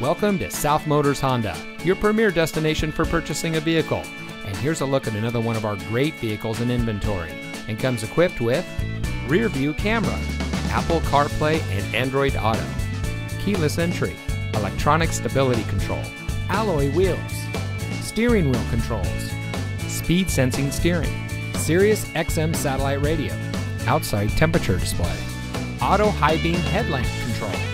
Welcome to South Motors Honda, your premier destination for purchasing a vehicle. And here's a look at another one of our great vehicles in inventory. And comes equipped with rear view camera, Apple CarPlay and Android Auto, keyless entry, electronic stability control, alloy wheels, steering wheel controls, speed sensing steering, Sirius XM satellite radio, outside temperature display, auto high beam headlamp control,